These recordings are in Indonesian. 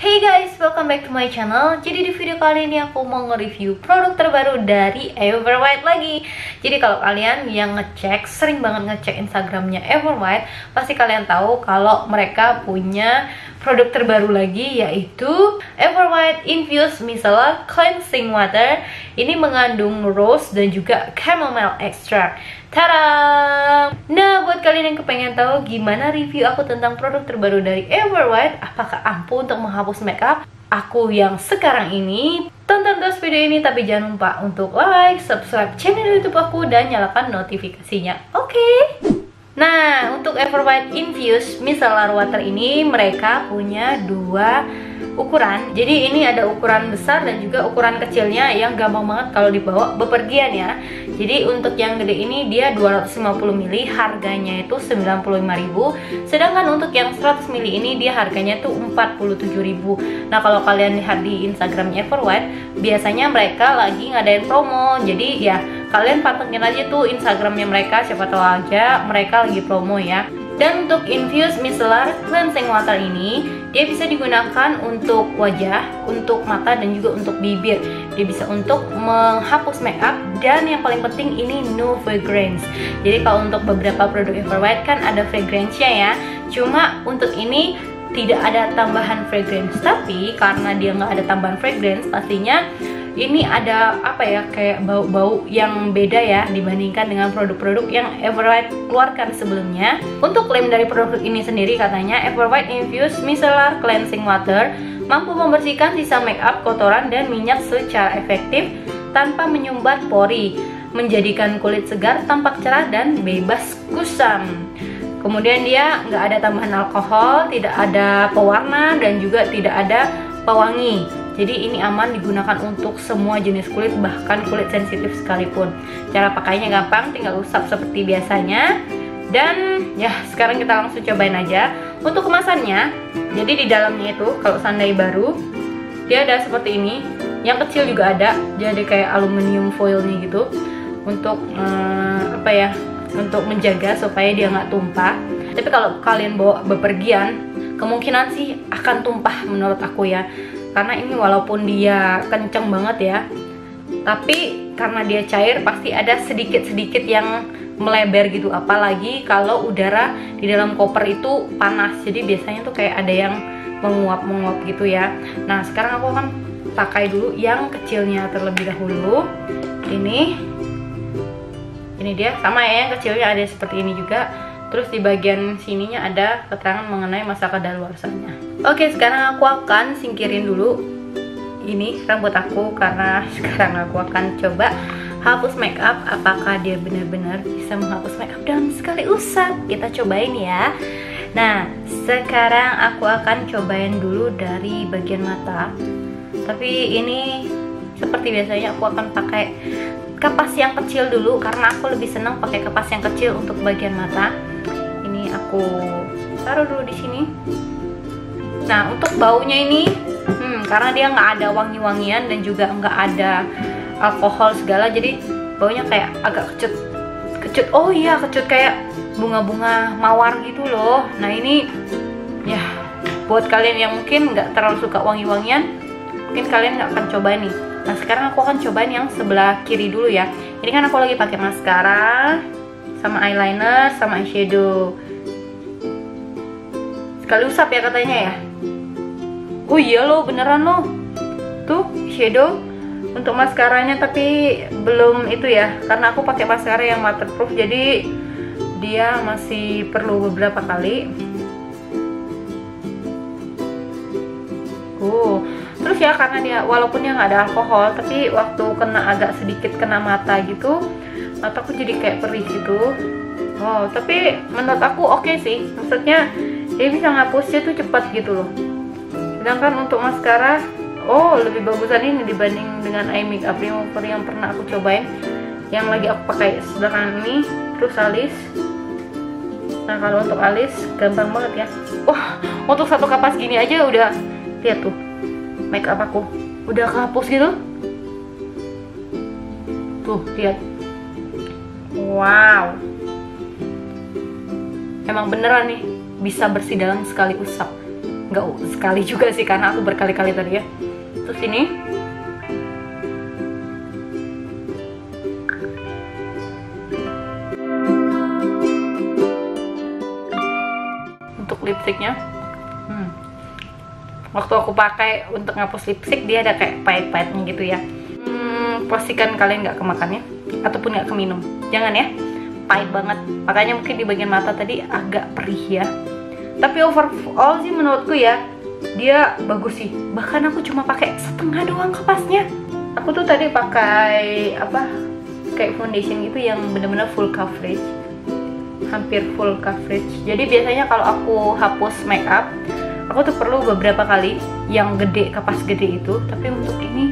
Hey guys, welcome back to my channel. Jadi di video kali ini aku mau nge-review produk terbaru dari Everwhite lagi. Jadi kalau kalian yang ngecek, sering banget ngecek Instagramnya Everwhite Pasti kalian tahu kalau mereka punya produk terbaru lagi yaitu Everwhite Infused Micellar Cleansing Water Ini mengandung rose dan juga chamomile extract Tada! Nah, buat kalian yang kepengen tahu gimana review aku tentang produk terbaru dari Everwhite, apakah ampuh untuk menghapus makeup? Aku yang sekarang ini tonton terus video ini tapi jangan lupa untuk like, subscribe channel YouTube aku dan nyalakan notifikasinya. Oke? Okay? Nah, untuk Everwhite Infused Micellar Water ini mereka punya dua ukuran. Jadi ini ada ukuran besar dan juga ukuran kecilnya yang gampang banget kalau dibawa bepergian ya. Jadi untuk yang gede ini dia 250 ml harganya itu 95.000 sedangkan untuk yang 100 ml ini dia harganya tuh 47.000 nah kalau kalian lihat di Instagramnya Everwhite biasanya mereka lagi ngadain promo. Jadi ya kalian pantengin aja tuh Instagramnya mereka siapa tahu aja mereka lagi promo ya dan untuk infuse micellar cleansing water ini, dia bisa digunakan untuk wajah, untuk mata, dan juga untuk bibir. Dia bisa untuk menghapus makeup dan yang paling penting ini no fragrance. Jadi kalau untuk beberapa produk Everwhite kan ada fragrance-nya ya. Cuma untuk ini tidak ada tambahan fragrance. Tapi karena dia nggak ada tambahan fragrance, pastinya ini ada apa ya kayak bau-bau yang beda ya dibandingkan dengan produk-produk yang Everwhite keluarkan sebelumnya. Untuk klaim dari produk ini sendiri katanya Everwhite Infused Micellar Cleansing Water mampu membersihkan sisa makeup, kotoran dan minyak secara efektif tanpa menyumbat pori, menjadikan kulit segar, tampak cerah dan bebas kusam. Kemudian dia nggak ada tambahan alkohol, tidak ada pewarna dan juga tidak ada pewangi. Jadi ini aman digunakan untuk semua jenis kulit bahkan kulit sensitif sekalipun. Cara pakainya gampang tinggal usap seperti biasanya. Dan ya sekarang kita langsung cobain aja. Untuk kemasannya jadi di dalamnya itu kalau sandai baru dia ada seperti ini. Yang kecil juga ada. Jadi kayak aluminium foilnya gitu. Untuk hmm, apa ya untuk menjaga supaya dia nggak tumpah. Tapi kalau kalian bawa bepergian kemungkinan sih akan tumpah menurut aku ya. Karena ini walaupun dia kenceng banget ya tapi karena dia cair pasti ada sedikit-sedikit yang melebar gitu. Apalagi kalau udara di dalam koper itu panas. Jadi biasanya tuh kayak ada yang menguap-menguap gitu ya. Nah sekarang aku akan pakai dulu yang kecilnya terlebih dahulu. Ini ini dia sama ya yang kecilnya ada seperti ini juga. Terus di bagian sininya ada keterangan mengenai masa kadaluarsanya Oke, sekarang aku akan singkirin dulu ini rambut aku karena sekarang aku akan coba hapus makeup apakah dia benar-benar bisa menghapus makeup dalam sekali usap. Kita cobain ya. Nah sekarang aku akan cobain dulu dari bagian mata. Tapi ini seperti biasanya aku akan pakai kapas yang kecil dulu karena aku lebih senang pakai kapas yang kecil untuk bagian mata ini aku taruh dulu di sini Nah untuk baunya ini, hmm, karena dia nggak ada wangi-wangian dan juga nggak ada alkohol segala, jadi baunya kayak agak kecut, kecut. Oh iya kecut kayak bunga-bunga mawar gitu loh. Nah ini ya buat kalian yang mungkin nggak terlalu suka wangi-wangian, mungkin kalian nggak akan coba nih. Nah sekarang aku akan cobain yang sebelah kiri dulu ya. Ini kan aku lagi pakai maskara, sama eyeliner, sama eyeshadow. Sekali usap ya katanya ya oh iya lo beneran lo tuh shadow untuk maskaranya tapi belum itu ya karena aku pakai maskara yang waterproof jadi dia masih perlu beberapa kali uh terus ya karena dia walaupun dia nggak ada alkohol tapi waktu kena agak sedikit kena mata gitu mataku jadi kayak perih gitu. Wow tapi menurut aku oke okay sih. Maksudnya dia bisa ngapusnya tuh cepat gitu loh. Sedangkan untuk maskara oh lebih bagusan ini dibanding dengan eye makeup remover yang pernah aku cobain. Yang lagi aku pakai sedangkan ini terus alis. Nah kalau untuk alis gampang banget ya. Wah untuk satu kapas gini aja udah lihat tuh makeup aku. Udah kehapus gitu? Tuh lihat. Wow. Emang beneran nih bisa bersih dalam sekali usap. Nggak sekali juga sih karena aku berkali-kali tadi ya. Terus ini? Untuk lipstiknya. Waktu aku pakai untuk ngapus lipstick dia ada kayak pahit-pahitnya gitu ya. Hmm, pastikan kalian nggak kemakannya ataupun nggak keminum. Jangan ya pahit banget. Makanya mungkin di bagian mata tadi agak perih ya. Tapi overall sih menurutku ya dia bagus sih. Bahkan aku cuma pakai setengah doang kapasnya aku tuh tadi pakai apa kayak foundation gitu yang bener-bener full coverage. Hampir full coverage. Jadi biasanya kalau aku hapus makeup aku tuh perlu beberapa kali yang gede kapas gede itu tapi untuk ini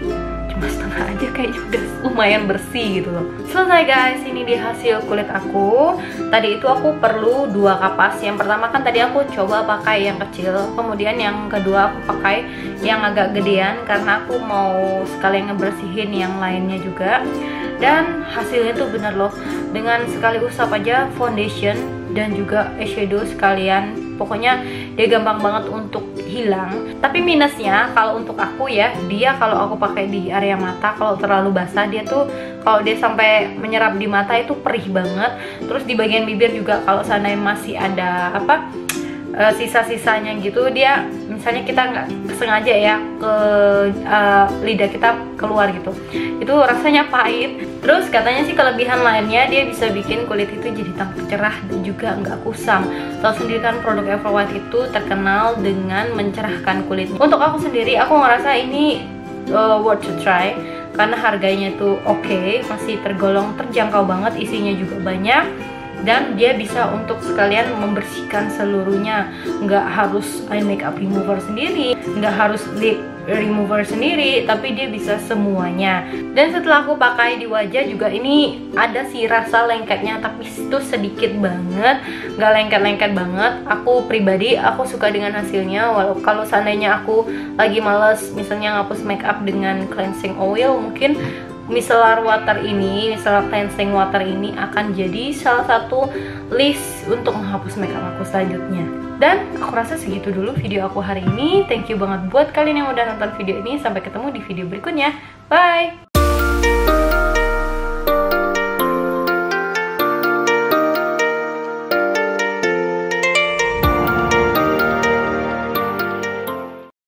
cuma setengah aja kayaknya udah lumayan bersih gitu loh. Selesai guys. Ini dia hasil kulit aku. Tadi itu aku perlu dua kapas. Yang pertama kan tadi aku coba pakai yang kecil kemudian yang kedua aku pakai yang agak gedean karena aku mau sekalian ngebersihin yang lainnya juga. Dan hasilnya tuh bener loh. Dengan sekali usap aja foundation dan juga eyeshadow sekalian pokoknya dia gampang banget untuk hilang. Tapi minusnya kalau untuk aku ya dia kalau aku pakai di area mata kalau terlalu basah dia tuh kalau dia sampai menyerap di mata itu perih banget. Terus di bagian bibir juga kalau seandainya masih ada apa uh, sisa-sisanya gitu dia misalnya kita nggak sengaja ya ke uh, lidah kita keluar gitu. Itu rasanya pahit. Terus katanya sih kelebihan lainnya dia bisa bikin kulit itu jadi tampak cerah dan juga nggak kusam. Tahu sendiri kan produk Ever White itu terkenal dengan mencerahkan kulitnya. Untuk aku sendiri aku ngerasa ini uh, worth to try karena harganya tuh oke okay, masih tergolong terjangkau banget isinya juga banyak dan dia bisa untuk sekalian membersihkan seluruhnya. Nggak harus eye makeup remover sendiri nggak harus lip remover sendiri tapi dia bisa semuanya. Dan setelah aku pakai di wajah juga ini ada sih rasa lengketnya tapi itu sedikit banget. Nggak lengket-lengket banget. Aku pribadi aku suka dengan hasilnya. Walau kalau seandainya aku lagi males misalnya ngapus makeup dengan cleansing oil mungkin micellar water ini, micellar cleansing water ini akan jadi salah satu list untuk menghapus makeup aku selanjutnya. Dan aku rasa segitu dulu video aku hari ini. Thank you banget buat kalian yang udah nonton video ini. Sampai ketemu di video berikutnya. Bye!